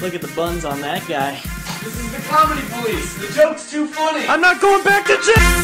Look at the buns on that guy. This is the comedy police. The joke's too funny. I'm not going back to jail!